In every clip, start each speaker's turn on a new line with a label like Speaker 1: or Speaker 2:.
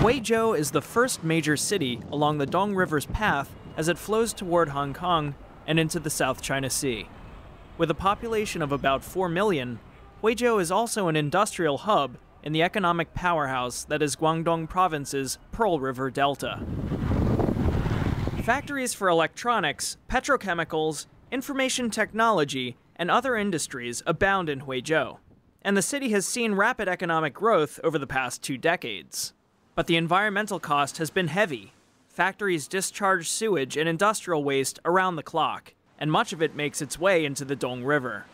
Speaker 1: Huizhou is the first major city along the Dong River's path as it flows toward Hong Kong and into the South China Sea. With a population of about 4 million, Huizhou is also an industrial hub in the economic powerhouse that is Guangdong Province's Pearl River Delta. Factories for electronics, petrochemicals, information technology, and other industries abound in Huizhou, and the city has seen rapid economic growth over the past two decades. But the environmental cost has been heavy. Factories discharge sewage and industrial waste around the clock, and much of it makes its way into the Dong River.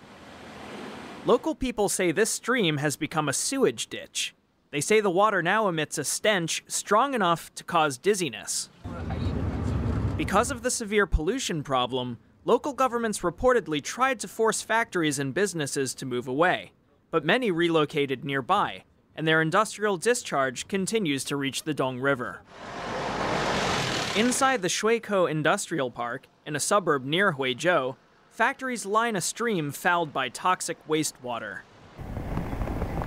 Speaker 1: Local people say this stream has become a sewage ditch. They say the water now emits a stench strong enough to cause dizziness. Because of the severe pollution problem, local governments reportedly tried to force factories and businesses to move away, but many relocated nearby, and their industrial discharge continues to reach the Dong River. Inside the Shuikou Industrial Park, in a suburb near Huizhou, factories line a stream fouled by toxic wastewater.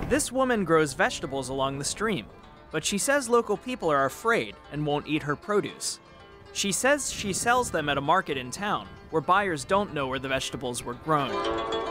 Speaker 1: This woman grows vegetables along the stream, but she says local people are afraid and won't eat her produce. She says she sells them at a market in town, where buyers don't know where the vegetables were grown.